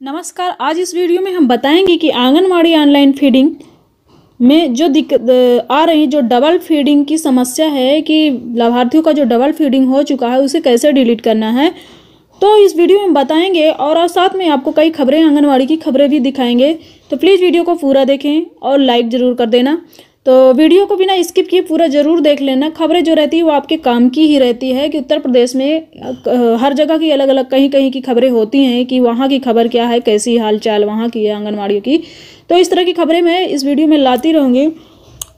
नमस्कार, आज इस वीडियो में हम बताएँगे कि आंगनवाड़ी ऑनलाइन फीडिंग में जो दिक्कत आ रही जो डबल फीडिंग की समस्या है कि लाभार्थियों का जो डबल फीडिंग हो चुका है, उसे कैसे डिलीट करना है। तो इस वीडियो में बताएँगे और साथ में आपको कई खबरें, आंगनवाड़ी की खबरें भी दिखाएँगे। तो प्लीज़ वीडियो को पूरा देखें और लाइक ज़रूर कर देना। तो वीडियो को बिना स्किप किए पूरा ज़रूर देख लेना। खबरें जो रहती है वो आपके काम की ही रहती है कि उत्तर प्रदेश में हर जगह की अलग अलग कहीं कहीं की खबरें होती हैं कि वहाँ की खबर क्या है, कैसी हाल चाल वहाँ की है आंगनबाड़ियों की। तो इस तरह की खबरें मैं इस वीडियो में लाती रहूँगी।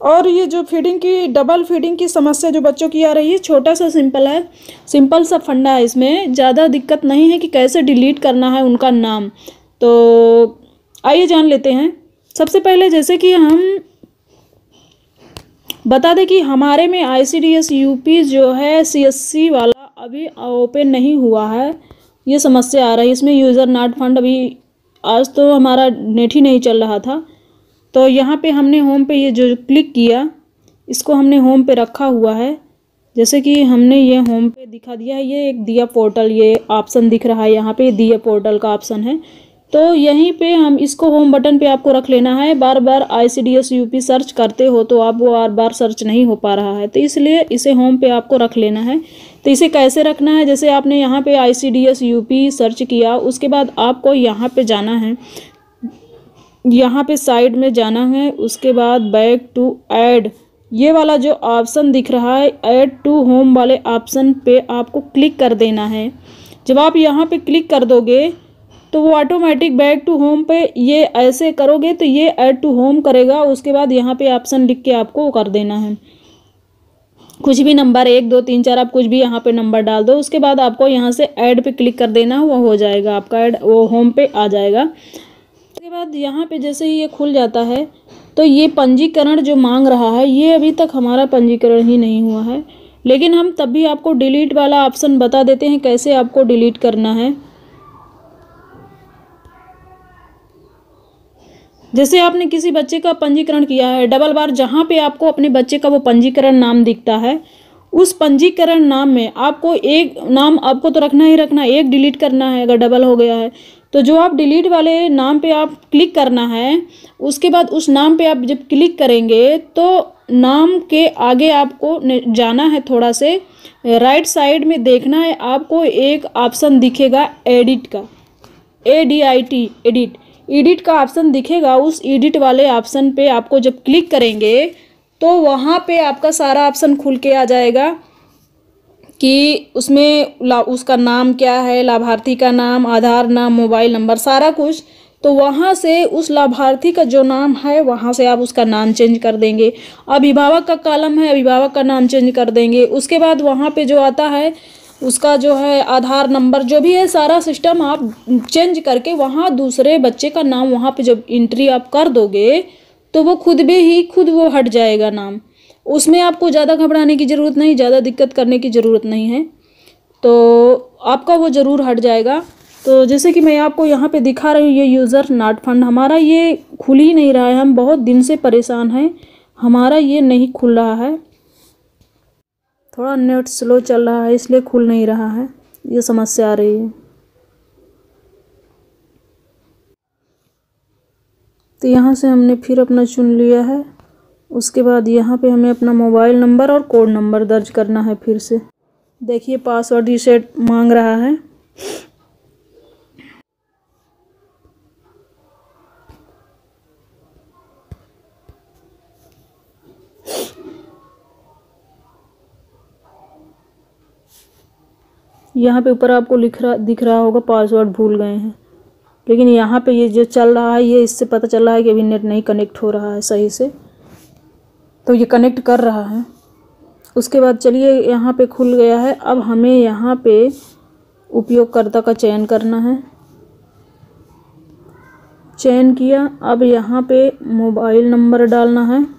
और ये जो फीडिंग की डबल फीडिंग की समस्या जो बच्चों की आ रही है, छोटा सा सिंपल है सिंपल सा फंडा है इसमें। ज़्यादा दिक्कत नहीं है कि कैसे डिलीट करना है उनका नाम। तो आइए जान लेते हैं। सबसे पहले जैसे कि हम बता दें कि हमारे में I C D S U P जो है सी एस सी वाला अभी ओपन नहीं हुआ है। ये समस्या आ रही है, इसमें यूज़र नाट फंड अभी आज तो हमारा नेट ही नहीं चल रहा था। तो यहाँ पे हमने होम पे ये जो क्लिक किया, इसको हमने होम पे रखा हुआ है। जैसे कि हमने ये होम पे दिखा दिया है, ये एक दिया पोर्टल ये ऑप्शन दिख रहा है, यहाँ पे दिया पोर्टल का ऑप्शन है। तो यहीं पे हम इसको होम बटन पे आपको रख लेना है। बार बार I C D S U P search करते हो तो आप वो बार बार सर्च नहीं हो पा रहा है। तो इसलिए इसे होम पे आपको रख लेना है। तो इसे कैसे रखना है? जैसे आपने यहाँ पे I C D S U P search किया, उसके बाद आपको यहाँ पे जाना है। यहाँ पे साइड में जाना है, उसके बाद बैक टू ऐड ये वाला जो ऑप्शन दिख रहा है ऐड टू होम वाले ऑप्शन पे आपको क्लिक कर देना है। जब आप यहाँ पे क्लिक कर दोगे तो वो ऑटोमेटिक बैक टू होम पे ये ऐसे करोगे तो ये ऐड टू होम करेगा, उसके बाद यहाँ पे ऑप्शन लिख के आपको कर देना है। कुछ भी नंबर एक, दो, तीन, चार, आप कुछ भी यहाँ पे नंबर डाल दो, उसके बाद आपको यहाँ से ऐड पे क्लिक कर देना, वो हो जाएगा, आपका ऐड वो होम पे आ जाएगा। उसके बाद यहाँ पे जैसे ही ये खुल जाता है तो ये पंजीकरण जो मांग रहा है, ये अभी तक हमारा पंजीकरण ही नहीं हुआ है। लेकिन हम तब भी आपको डिलीट वाला ऑप्शन बता देते हैं, कैसे आपको डिलीट करना है। जैसे आपने किसी बच्चे का पंजीकरण किया है, डबल बार जहाँ पे आपको अपने बच्चे का वो पंजीकरण नाम दिखता है, उस पंजीकरण नाम में आपको एक नाम आपको तो रखना ही रखना एक डिलीट करना है अगर डबल हो गया है। तो जो आप डिलीट वाले नाम पे आप क्लिक करना है, उसके बाद उस नाम पे आप जब क्लिक करेंगे तो नाम के आगे आपको जाना है थोड़ा से, राइट साइड में देखना है आपको एक ऑप्शन दिखेगा एडिट का E D I T edit. Edit का ऑप्शन दिखेगा, उस एडिट वाले ऑप्शन पे आपको जब क्लिक करेंगे तो वहाँ पे आपका सारा ऑप्शन खुल के आ जाएगा कि उसमें उसका नाम क्या है, लाभार्थी का नाम, आधार नाम मोबाइल नंबर सारा कुछ। तो वहाँ से उस लाभार्थी का जो नाम है, वहाँ से आप उसका नाम चेंज कर देंगे। अभिभावक का कॉलम है, अभिभावक का नाम चेंज कर देंगे। उसके बाद वहाँ पे जो आता है उसका जो है आधार नंबर जो भी है, सारा सिस्टम आप चेंज करके वहाँ दूसरे बच्चे का नाम वहाँ पे जब इंट्री आप कर दोगे तो वो खुद भी ही, खुद वो हट जाएगा नाम। उसमें आपको ज़्यादा घबराने की ज़रूरत नहीं, ज़्यादा दिक्कत करने की ज़रूरत नहीं है। तो आपका वो ज़रूर हट जाएगा। तो जैसे कि मैं आपको यहाँ पे दिखा रही हूँ, ये यूज़र नाट फंड हमारा ये खुल ही नहीं रहा है। हम बहुत दिन से परेशान हैं। हमारा ये नहीं खुल रहा है। थोड़ा नेट स्लो चल रहा है, इसलिए खुल नहीं रहा है। ये समस्या आ रही है। तो यहाँ से हमने फिर अपना चुन लिया है। उसके बाद यहाँ पे हमें अपना मोबाइल नंबर और कोड नंबर दर्ज करना है फिर से। देखिए पासवर्ड रीसेट मांग रहा है। यहाँ पे ऊपर आपको लिख रहा, दिख रहा होगा पासवर्ड भूल गए हैं। लेकिन यहाँ पे ये जो चल रहा है, ये इससे पता चल रहा है कि अभी नेट नहीं कनेक्ट हो रहा है सही से। तो ये कनेक्ट कर रहा है। उसके बाद चलिए, यहाँ पे खुल गया है। अब हमें यहाँ पे उपयोगकर्ता का चयन करना है। चयन किया। अब यहाँ पे मोबाइल नंबर डालना है।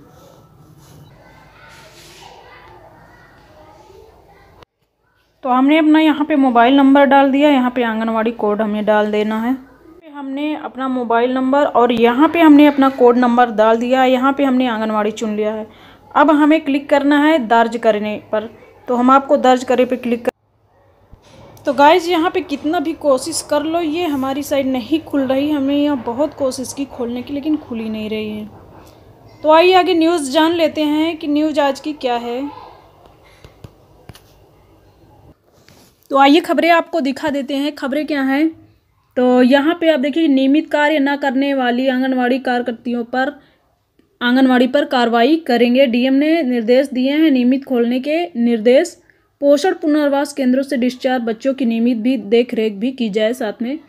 तो हमने अपना यहाँ पे मोबाइल नंबर डाल दिया। यहाँ पे आंगनवाड़ी कोड हमें डाल देना है। हमने अपना मोबाइल नंबर और यहाँ पे हमने अपना कोड नंबर डाल दिया। यहाँ पे हमने आंगनवाड़ी चुन लिया है। अब हमें क्लिक करना है दर्ज करने पर। तो हम आपको दर्ज करे पे क्लिक कर तो गाइज़ यहाँ पे कितना भी कोशिश कर लो, ये हमारी साइड नहीं खुल रही। हमने यहाँ बहुत कोशिश की खोलने की, लेकिन खुल ही नहीं रही है। तो आइए आगे न्यूज़ जान लेते हैं कि न्यूज़ आज की क्या है। तो आइए खबरें आपको दिखा देते हैं। खबरें क्या हैं? तो यहाँ पे आप देखिए, नियमित कार्य न करने वाली आंगनवाड़ी कार्यकर्तियों पर आंगनवाड़ी पर कार्रवाई करेंगे। डीएम ने निर्देश दिए हैं, नियमित खोलने के निर्देश। पोषण पुनर्वास केंद्रों से डिस्चार्ज बच्चों की नियमित भी देख रेख भी की जाए साथ में।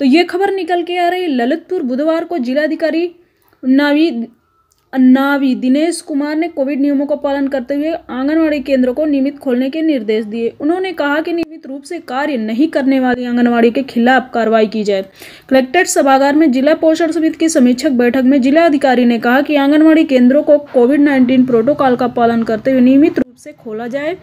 तो ये खबर निकल के आ रही ललितपुर बुधवार को जिलाधिकारी नावी नावी दिनेश कुमार ने कोविड नियमों का पालन करते हुए आंगनवाड़ी केंद्रों को नियमित खोलने के निर्देश दिए। उन्होंने कहा कि नियमित रूप से कार्य नहीं करने वाली आंगनवाड़ी के खिलाफ कार्रवाई की जाए। कलेक्ट्रेट सभागार में जिला पोषण समिति की समीक्षक बैठक में जिला अधिकारी ने कहा कि आंगनबाड़ी केंद्रों को कोविड नाइन्टीन प्रोटोकॉल का पालन करते हुए नियमित रूप से खोला जाए।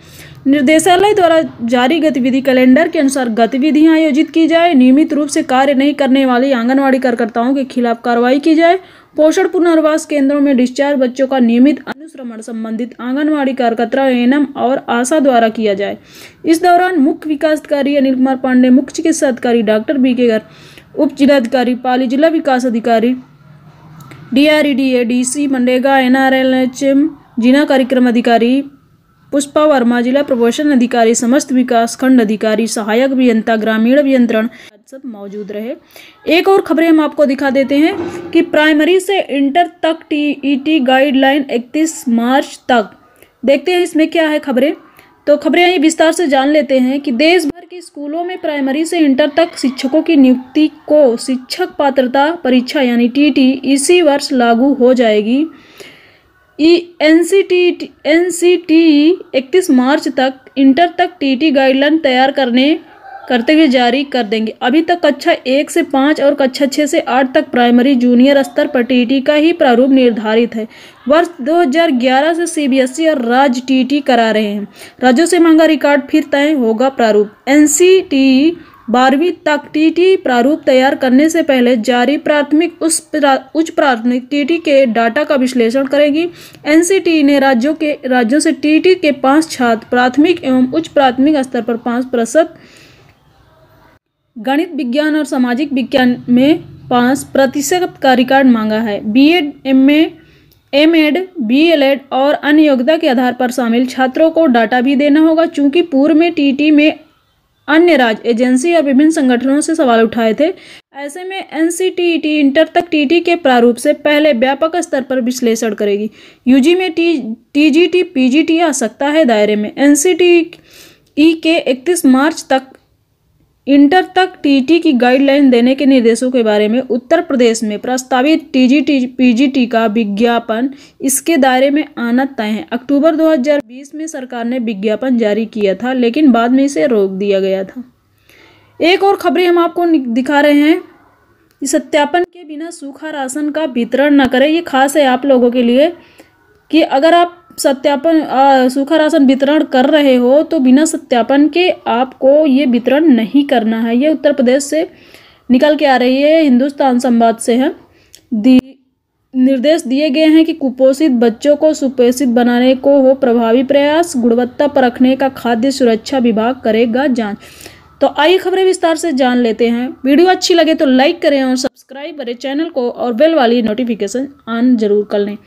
निर्देशालय द्वारा जारी गतिविधि कैलेंडर के अनुसार गतिविधियाँ आयोजित की जाए। नियमित रूप से कार्य नहीं करने वाली आंगनबाड़ी कार्यकर्ताओं के खिलाफ कार्रवाई की जाए। पोषण पुनर्वास केंद्रों में डिस्चार्ज बच्चों का नियमित अनुश्रमण संबंधित आंगनबाड़ी कार्यकर्ता एनएम और आशा द्वारा किया जाए। इस दौरान मुख्य विकास अधिकारी अनिल कुमार पांडे, मुख्य चिकित्सा अधिकारी डॉक्टर बी के घर उप जिलाधिकारी पाली, जिला विकास अधिकारी D R E D DREDA DC MNREGA NRLHM, जिला कार्यक्रम अधिकारी पुष्पा वर्मा, जिला प्रबोशन अधिकारी, समस्त विकास खंड अधिकारी, सहायक अभियंता, ग्रामीण अभियंत्रण सब मौजूद रहे। एक और खबरें हम आपको दिखा देते हैं कि प्राइमरी से इंटर तक टीईटी गाइडलाइन 31 मार्च तक। देखते हैं इसमें क्या है खबरें। तो खबरें यही विस्तार से जान लेते हैं कि देश भर के स्कूलों में प्राइमरी से इंटर तक शिक्षकों की नियुक्ति को शिक्षक पात्रता परीक्षा यानी टीटी इसी वर्ष लागू हो जाएगी। E N C T N C T इकतीस मार्च तक इंटर तक टीटी गाइडलाइन तैयार करने करते हुए जारी कर देंगे। अभी तक कक्षा एक से पाँच और कक्षा छः से आठ तक प्राइमरी जूनियर स्तर पर टीटी का ही प्रारूप निर्धारित है। वर्ष 2011 से सीबीएसई और राज्य टीटी करा रहे हैं। राज्यों से मांगा रिकॉर्ड फिर तय होगा प्रारूप। एनसीटी बारहवीं तक टीटी प्रारूप तैयार करने से पहले जारी प्राथमिक उस प्रा, उच्च प्राथमिक टीटी के डाटा का विश्लेषण करेगी। एनसीटी ने राज्यों के राज्यों से टीटी के पाँच छात्र प्राथमिक एवं उच्च प्राथमिक स्तर पर पाँच प्रतिशत गणित विज्ञान और सामाजिक विज्ञान में पाँच प्रतिशत का रिकॉर्ड मांगा है। B Ed M A M Ed B L Ed और अन्य योग्यता के आधार पर शामिल छात्रों को डाटा भी देना होगा, चूँकि पूर्व में टीटी में अन्य राज्य एजेंसी और विभिन्न संगठनों से सवाल उठाए थे। ऐसे में एन इंटर तक टीटी के प्रारूप से पहले व्यापक स्तर पर विश्लेषण करेगी। यूजी में टी टीजीटी पीजीटी आ सकता है दायरे में। एनसीटी ई के 31 मार्च तक इंटर तक टीटी की गाइडलाइन देने के निर्देशों के बारे में उत्तर प्रदेश में प्रस्तावित टीजीटी पीजीटी का विज्ञापन, इसके दायरे में आना तय है। अक्टूबर 2020 में सरकार ने विज्ञापन जारी किया था, लेकिन बाद में इसे रोक दिया गया था। एक और खबरें हम आपको दिखा रहे हैं। सत्यापन के बिना सूखा राशन का वितरण न करें। ये खास है आप लोगों के लिए कि अगर आप सत्यापन सूखा राशन वितरण कर रहे हो तो बिना सत्यापन के आपको ये वितरण नहीं करना है। ये उत्तर प्रदेश से निकल के आ रही है, हिंदुस्तान संवाद से है। दी, निर्देश दिए गए हैं कि कुपोषित बच्चों को सुपोषित बनाने को हो प्रभावी प्रयास, गुणवत्ता परखने का खाद्य सुरक्षा विभाग करेगा जाँच। तो आइए खबरें विस्तार से जान लेते हैं। वीडियो अच्छी लगे तो लाइक करें और सब्सक्राइब करें चैनल को और बेल वाली नोटिफिकेशन ऑन ज़रूर कर लें।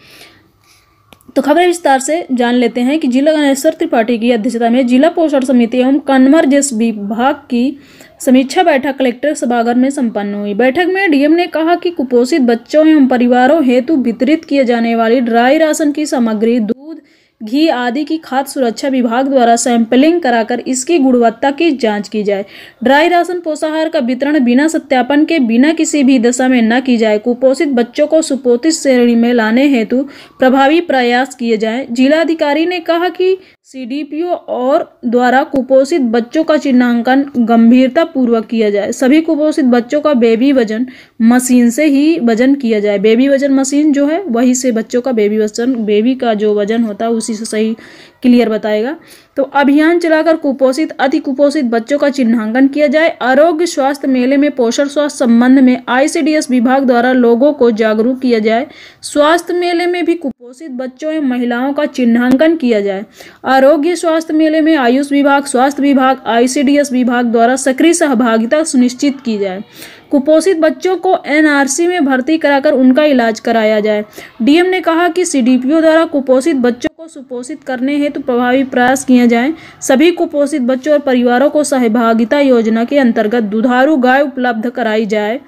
तो खबरें विस्तार से जान लेते हैं कि जिला गणेश्वर त्रिपाठी की अध्यक्षता में जिला पोषण समिति एवं कन्वर जिस विभाग की समीक्षा बैठक कलेक्टर सभागार में संपन्न हुई। बैठक में डीएम ने कहा कि कुपोषित बच्चों एवं परिवारों हेतु वितरित किए जाने वाली ड्राई राशन की सामग्री, दूध घी आदि की खाद्य सुरक्षा विभाग द्वारा सैंपलिंग कराकर इसकी गुणवत्ता की जाँच की जाए। ड्राई राशन पोषाहार का वितरण बिना सत्यापन के, बिना किसी भी दशा में न की जाए। कुपोषित बच्चों को सुपोषित श्रेणी में लाने हेतु प्रभावी प्रयास किए जाए। जिलाधिकारी ने कहा कि सीडीपीओ और द्वारा कुपोषित बच्चों का चिन्हांकन गंभीरता पूर्वक किया जाए। सभी कुपोषित बच्चों का बेबी वज़न मशीन से ही वज़न किया जाए। बेबी वज़न मशीन जो है, वही से बच्चों का बेबी वज़न, बेबी का जो वज़न होता है, उसी से सही क्लियर बताएगा। तो अभियान चलाकर कुपोषित अति कुपोषित बच्चों का चिन्हांकन किया जाए। आरोग्य स्वास्थ्य मेले में पोषण स्वास्थ्य संबंध में आईसीडीएस विभाग द्वारा लोगों को जागरूक किया जाए। स्वास्थ्य मेले में भी कुपोषित बच्चों एवं महिलाओं का चिन्हांकन किया जाए। आरोग्य स्वास्थ्य मेले में आयुष विभाग, स्वास्थ्य विभाग, आईसीडीएस विभाग द्वारा सक्रिय सहभागिता सुनिश्चित की जाए। कुपोषित बच्चों को एनआरसी में भर्ती कराकर उनका इलाज कराया जाए। डीएम ने कहा कि सीडीपीओ द्वारा कुपोषित बच्चों को सुपोषित करने हेतु तो प्रभावी प्रयास किए जाएँ। सभी कुपोषित बच्चों और परिवारों को सहभागिता योजना के अंतर्गत दुधारू गाय उपलब्ध कराई जाए।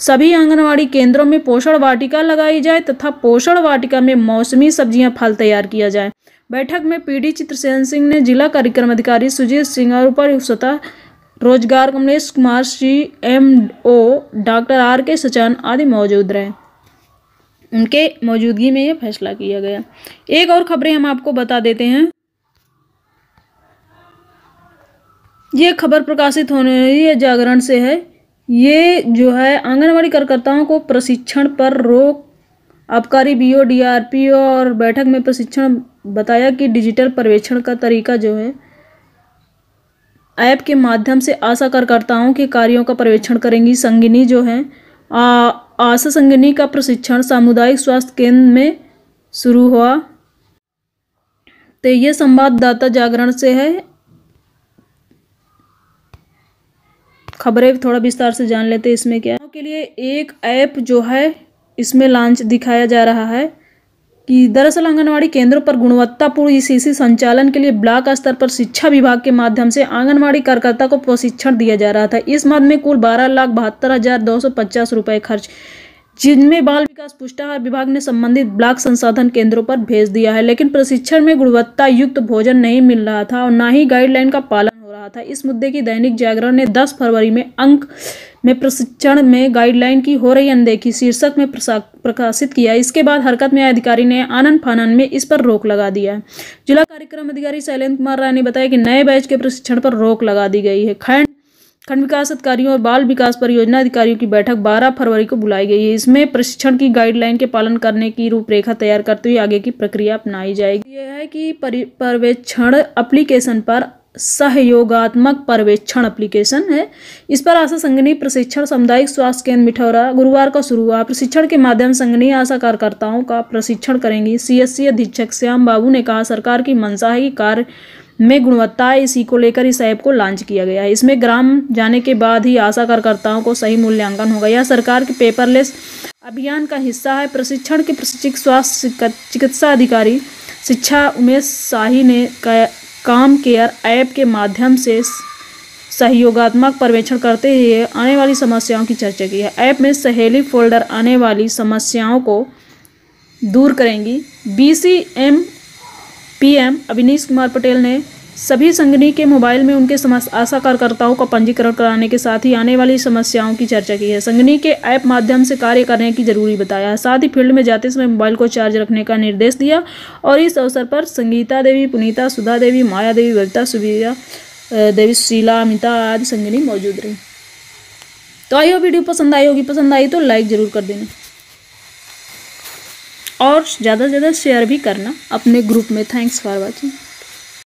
सभी आंगनवाड़ी केंद्रों में पोषण वाटिका लगाई जाए तथा पोषण वाटिका में मौसमी सब्ज़ियाँ फल तैयार किया जाए। बैठक में पीडी चित्रसेन सिंह ने जिला कार्यक्रम अधिकारी सुजीत सिंह और उपायुक्त रोज़गार Kamlesh Kumar, C M O doctor R K Sachan आदि मौजूद रहे। उनके मौजूदगी में यह फैसला किया गया। एक और खबरें हम आपको बता देते हैं। ये खबर प्रकाशित होने है, जागरण से है। ये जो है, आंगनबाड़ी कार्यकर्ताओं को प्रशिक्षण पर रोक। आबकारी बीओ डीआरपी और बैठक में प्रशिक्षण बताया कि डिजिटल पर्यवेक्षण का तरीका जो है, ऐप के माध्यम से आशा कार्यकर्ताओं के कार्यों का पर्यवेक्षण करेंगी। संगिनी जो है आशा संगनी का प्रशिक्षण सामुदायिक स्वास्थ्य केंद्र में शुरू हुआ। तो ये संवाददाता जागरण से है। खबरें थोड़ा विस्तार से जान लेते हैं इसमें क्या। के लिए एक ऐप जो है, इसमें लॉन्च दिखाया जा रहा है। कि दरअसल आंगनवाड़ी केंद्रों पर गुणवत्तापूर्ण ईसीसी संचालन के लिए ब्लॉक स्तर पर शिक्षा विभाग के माध्यम से आंगनवाड़ी कार्यकर्ता को प्रशिक्षण दिया जा रहा था। इस मद में कुल बारह लाख बहत्तर हज़ार दो सौ पचास रुपये खर्च, जिनमें बाल विकास पुष्टाहार विभाग ने संबंधित ब्लॉक संसाधन केंद्रों पर भेज दिया है, लेकिन प्रशिक्षण में गुणवत्ता युक्त भोजन नहीं मिल रहा था और न ही गाइडलाइन का पालन हो रहा था। इस मुद्दे की दैनिक जागरण ने 10 फरवरी में अंक में प्रशिक्षण में गाइडलाइन की हो रही अनदेखी, शीर्षक में प्रकाशित किया। इसके बाद हरकत में अधिकारी ने आनंद फानन में इस पर रोक लगा दिया है। जिला कार्यक्रम अधिकारी शैलेंद्र कुमार राय ने बताया कि नए बैच के प्रशिक्षण पर रोक लगा दी गई है। खैंड, खंड विकास अधिकारियों और बाल विकास परियोजना अधिकारियों की बैठक 12 फरवरी को बुलाई गई है। इसमें प्रशिक्षण की गाइडलाइन के पालन करने की रूपरेखा तैयार करते हुए आगे की प्रक्रिया अपनाई जाएगी। यह है कि पर्यवेक्षण एप्लीकेशन पर सहयोगात्मक पर्यवेक्षण एप्लीकेशन है। इस पर आशा संगनी प्रशिक्षण, सामुदायिक स्वास्थ्य केंद्र मिठौरा, गुरुवार को शुरू हुआ प्रशिक्षण के माध्यम संगनी आशा कार्यकर्ताओं का प्रशिक्षण करेंगी। सीएससी अधीक्षक श्याम बाबू ने कहा, सरकार की मंशा है कि कार्य में गुणवत्ता इसी को लेकर इस ऐप को लॉन्च किया गया है। इसमें ग्राम जाने के बाद ही आशा कार्यकर्ताओं को सही मूल्यांकन होगा। यह सरकार के पेपरलेस अभियान का हिस्सा है। प्रशिक्षण के प्रशिक्षक स्वास्थ्य चिकित्सा अधिकारी शिक्षा उमेश शाही ने काम केयर ऐप के माध्यम से सहयोगात्मक पर्यवेक्षण करते हुए आने वाली समस्याओं की चर्चा की है। ऐप में सहेली फोल्डर आने वाली समस्याओं को दूर करेंगी। B C M P M Avinish Kumar Patel ने सभी संगनी के मोबाइल में उनके आशा कार्यकर्ताओं का पंजीकरण कराने के साथ ही आने वाली समस्याओं की चर्चा की है। संगनी के ऐप माध्यम से कार्य करने की ज़रूरी बताया। साथ ही फ़ील्ड में जाते समय मोबाइल को चार्ज रखने का निर्देश दिया और इस अवसर पर संगीता देवी, पुनीता, सुधा देवी, माया देवी बबिता सुबीरा देवी, शीला, अमिता आदि संगनी मौजूद रही। तो हो वीडियो पसंद आई होगी, पसंद आई तो लाइक ज़रूर कर देना। और ज़्यादा से ज़्यादा शेयर भी करना अपने ग्रुप में। Thanks for watching